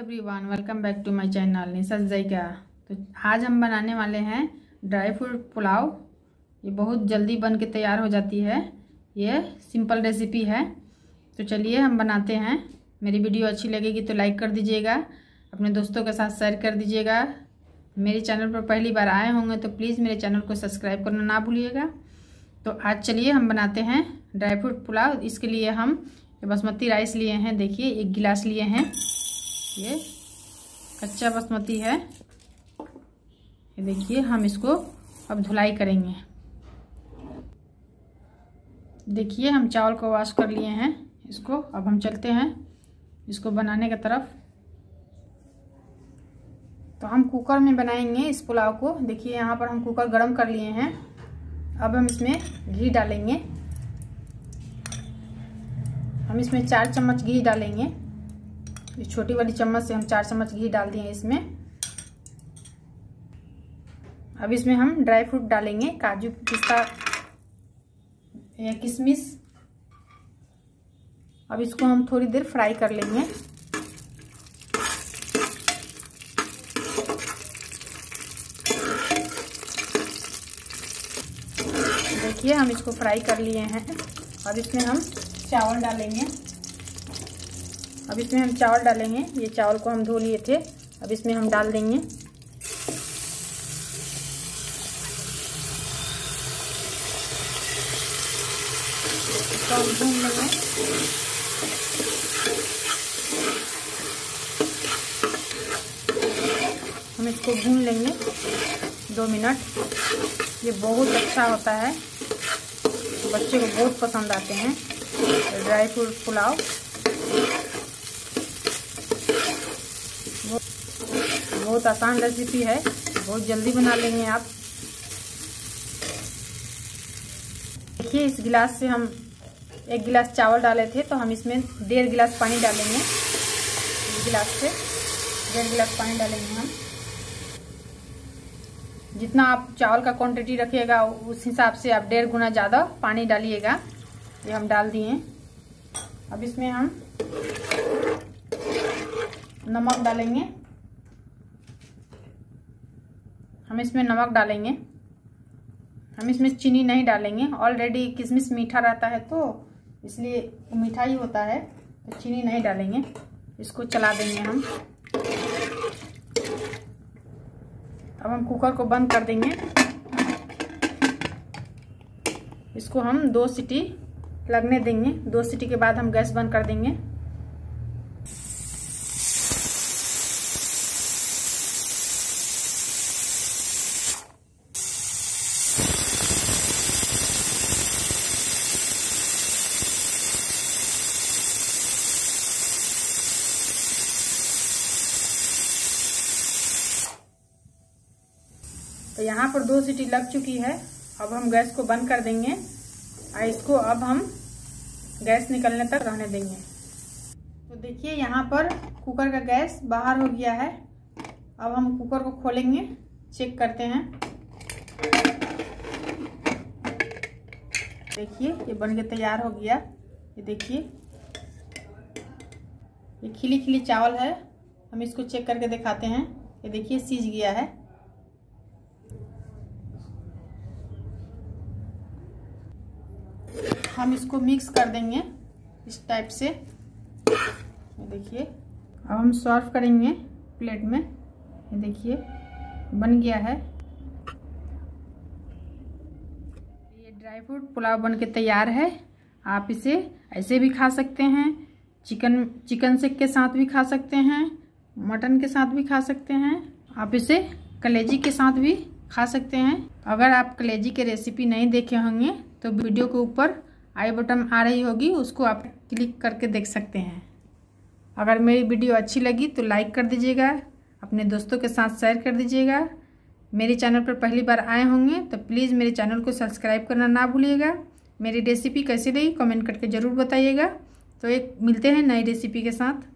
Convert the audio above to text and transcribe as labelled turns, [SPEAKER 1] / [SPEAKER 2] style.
[SPEAKER 1] Everyone welcome back to my channel Nisha जैका तो आज हम बनाने वाले हैं ड्राई फ्रूट पुलाव। ये बहुत जल्दी बन के तैयार हो जाती है। ये सिंपल रेसिपी है। तो चलिए हम बनाते हैं। मेरी वीडियो अच्छी लगेगी तो लाइक कर दीजिएगा। अपने दोस्तों के साथ शेयर कर दीजिएगा। मेरे चैनल पर पहली बार आए होंगे तो प्लीज़ मेरे चैनल को सब्सक्राइब करना ना भूलिएगा। तो आज चलिए हम बनाते हैं ड्राई फ्रूट पुलाव। इसके लिए हम बासमती राइस लिए हैं। देखिए, एक गिलास लिए हैं। ये कच्चा बासमती है। ये देखिए, हम इसको अब धुलाई करेंगे। देखिए, हम चावल को वॉश कर लिए हैं। इसको अब हम चलते हैं इसको बनाने की तरफ़। तो हम कुकर में बनाएँगे इस पुलाव को। देखिए, यहाँ पर हम कुकर गरम कर लिए हैं। अब हम इसमें घी डालेंगे। हम इसमें चार चम्मच घी डालेंगे। इस छोटी वाली चम्मच से हम चार चम्मच घी डाल दिए इसमें। अब इसमें हम ड्राई फ्रूट डालेंगे, काजू पिस्ता या किशमिश। अब इसको हम थोड़ी देर फ्राई कर लेंगे। देखिए, हम इसको फ्राई कर लिए हैं। अब इसमें हम चावल डालेंगे। अब इसमें हम चावल डालेंगे। ये चावल को हम धो लिए थे। अब इसमें हम डाल देंगे। हम इसको भून लेंगे दो मिनट। ये बहुत अच्छा होता है। बच्चे को बहुत पसंद आते हैं। Dry fruit pulao. बहुत आसान रेसिपी है। बहुत जल्दी बना लेंगे आप। देखिए, इस गिलास से हम एक गिलास चावल डाले थे तो हम इसमें डेढ़ गिलास पानी डालेंगे। इस गिलास से डेढ़ गिलास पानी डालेंगे हम। जितना आप चावल का क्वांटिटी रखिएगा, उस हिसाब से आप डेढ़ गुना ज़्यादा पानी डालिएगा। ये हम डाल दिए। अब इसमें हम नमक डालेंगे। हम इसमें नमक डालेंगे। हम इसमें चीनी नहीं डालेंगे। ऑलरेडी किशमिश मीठा रहता है तो इसलिए मीठा ही होता है तो चीनी नहीं डालेंगे। इसको चला देंगे हम। अब हम कुकर को बंद कर देंगे। इसको हम दो सीटी लगने देंगे। दो सीटी के बाद हम गैस बंद कर देंगे। तो यहाँ पर दो सीटी लग चुकी है। अब हम गैस को बंद कर देंगे और इसको अब हम गैस निकलने तक रहने देंगे। तो देखिए यहाँ पर कुकर का गैस बाहर हो गया है। अब हम कुकर को खोलेंगे, चेक करते हैं। देखिए, ये बन के तैयार हो गया। ये देखिए। ये खिली खिली चावल है। हम इसको चेक करके दिखाते हैं। ये देखिए, सीज गया है। हम इसको मिक्स कर देंगे इस टाइप से। देखिए, अब हम सर्व करेंगे प्लेट में। ये देखिए, बन गया है। ये ड्राई फ्रूट पुलाव बन के तैयार है। आप इसे ऐसे भी खा सकते हैं चिकन चिकन सेक के साथ भी खा सकते हैं मटन के साथ भी खा सकते हैं। आप इसे कलेजी के साथ भी खा सकते हैं। अगर आप कलेजी के रेसिपी नहीं देखे होंगे तो वीडियो के ऊपर आई बटन आ रही होगी, उसको आप क्लिक करके देख सकते हैं। अगर मेरी वीडियो अच्छी लगी तो लाइक कर दीजिएगा, अपने दोस्तों के साथ शेयर कर दीजिएगा। मेरे चैनल पर पहली बार आए होंगे तो प्लीज़ मेरे चैनल को सब्सक्राइब करना ना भूलिएगा। मेरी रेसिपी कैसी रही, कमेंट करके ज़रूर बताइएगा। तो एक, मिलते हैं नई रेसिपी के साथ।